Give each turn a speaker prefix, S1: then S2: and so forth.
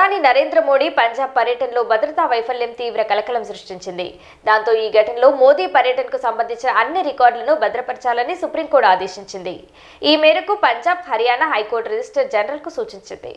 S1: ప్రధాని నరేంద్ర మోడీ పంజాబ్ పర్యటనలో భద్రతా వైఫల్యం తీవ్ర కలకలం సృష్టించింది. దాంతో ఈ ఘటనలో మోదీ పర్యటనకు సంబంధించిన అన్ని రికార్డులను భద్రపరచాలని సుప్రీంకోర్టు ఆదేశించింది. ఈ మేరకు Punjab Haryana high court registrar జనరల్కు సూచించింది.